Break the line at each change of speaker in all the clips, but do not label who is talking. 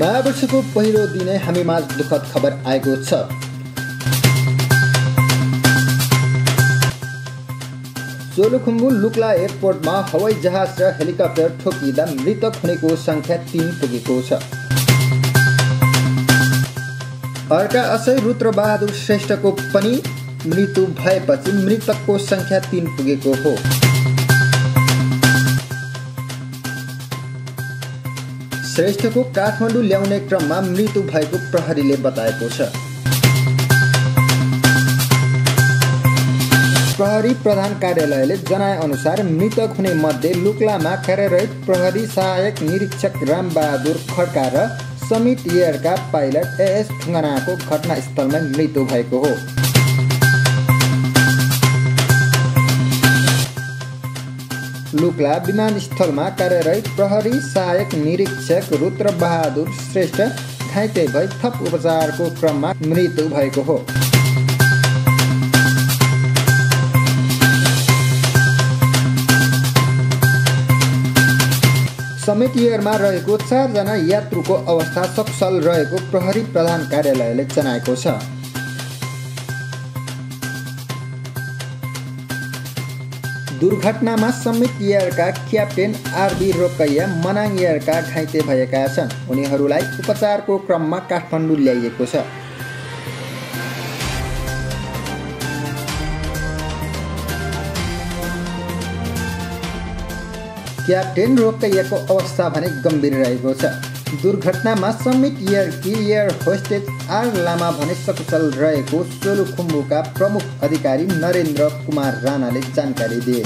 नयाँ वर्षको पहिलो दिनै हामीमाझ दुःखद खबर आएको छ। सोलुखुम्बु लुक्ला एयरपोर्टमा हवाई जहाज र हेलिकप्टर ठोकिँदा मृतक हुनेको सङ्ख्या तिन पुगेको छ। अर्का असै रुद्रबहादुर श्रेष्ठको पनि मृत्यु भएपछि मृतकको सङ्ख्या तिन पुगेको हो। श्रेष्ठको काठमाडौँ ल्याउने क्रममा मृत्यु भएको प्रहरीले बताएको छ। प्रहरी प्रधान कार्यालयले जनाएअनुसार मृतक हुने मध्ये लुक्लामा कार्यरत प्रहरी सहायक निरीक्षक रामबहादुर खड्का र समिट एयरका पाइलट एएस ठुङ्गानाको घटनास्थलमै मृत्यु भएको हो। लुक्ला विमानस्थलमा कार्यरत प्रहरी सहायक निरीक्षक रुद्रबहादुर श्रेष्ठ घाइते भई थप उपचारको क्रममा मृत्यु भएको हो। समेत एयरमा रहेको चारजना यात्रुको अवस्था सकुशल रहेको प्रहरी प्रधान कार्यालयले जनाएको छ। दुर्घटनामा समेत एयरका क्याप्टेन आरबी रोकैया मनाङ एयरका घाइते भएका छन्। उनीहरूलाई उपचारको क्रममा काठमाडौँ ल्याइएको छ। क्याप्टेन रोकैयाको अवस्था भने गम्भीर रहेको छ। दुर्घटनामा समिट एयरकी एयर होस्टेज आर लामा भने सकुशल रहेको सोलुखुम्बुका प्रमुख अधिकारी नरेन्द्र कुमार राणाले जानकारी दिए।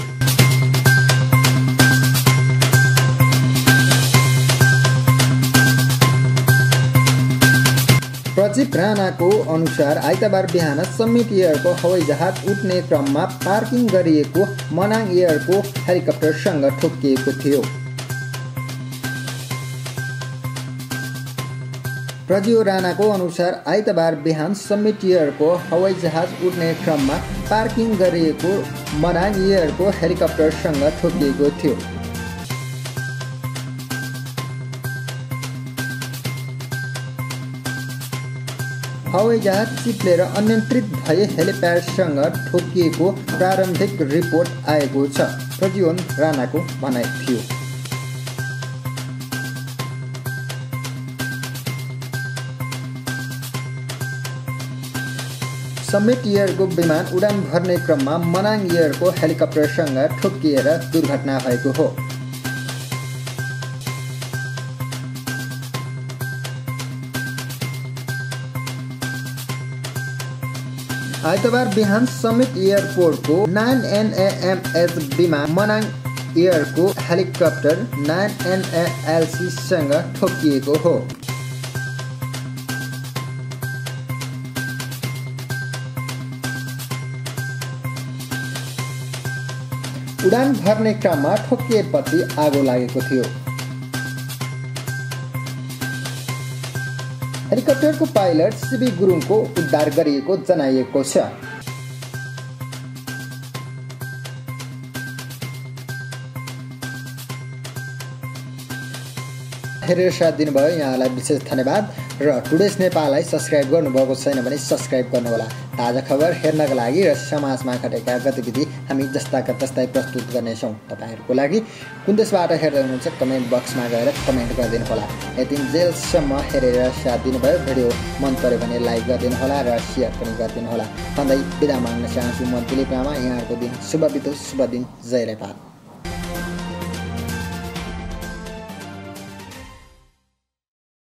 प्रदीप राणाको अनुसार आइतबार बिहान समिट एयरको हवाईजहाज उठ्ने क्रममा पार्किङ गरिएको मनाङ एयरको हेलिकप्टरसँग ठोकिएको थियो। प्रज्यू राणाको अनुसार आइतबार बिहान समिट एयरको हवाईजहाज उड्ने क्रममा पार्किङ गरिएको मनाङ एयरको हेलिकप्टरसँग ठोकिएको थियो। हवाईजहाज चिप्लेर अनियन्त्रित भए हेलिप्याडसँग ठोकिएको प्रारम्भिक रिपोर्ट आएको छ। प्रज्वल राणाको भनाइ थियो। समेत एयरको विमान उडान भर्ने क्रममा मनाङ एयरको हेलिकप्टरसँग ठोकिएर दुर्घटना भएको हो। आइतबार बिहान समिट एयरपोर्टको नाइन एनएएमएस विमान मनाङ एयरको हेलिकप्टर नाइन एनएएलसीसँग ठोकिएको हो। उडान भर्ने क्रममा ठोकिएपछि आगो लागेको थियो। हेलिकप्टरको पाइलट सिबी गुरुङको उद्धार गरिएको जनाइएको छ। हेरेर साथ दिनुभयो। यहाँलाई विशेष धन्यवाद। र टुडेस नेपाललाई सब्सक्राइब गर्नुभएको छैन भने सब्सक्राइब गर्नुहोला। ताजा खबर हेर्नका लागि र समाजमा घटेका गतिविधि हामी जस्ताका तस्तै प्रस्तुत गर्नेछौँ। तपाईँहरूको लागि कुन देशबाट हेर्दै हुनुहुन्छ कमेन्ट बक्समा गएर कमेन्ट गरिदिनु होला यति जेलसम्म हेरेर साथ दिनुभयो भिडियो मन पऱ्यो भने लाइक गरिदिनु होला र सेयर पनि गरिदिनु होला भन्दै बिदा माग्न चाहन्छु म दिलीप लामा। यहाँहरूको दिन शुभ बितोस् शुभ दिन जय नेपाल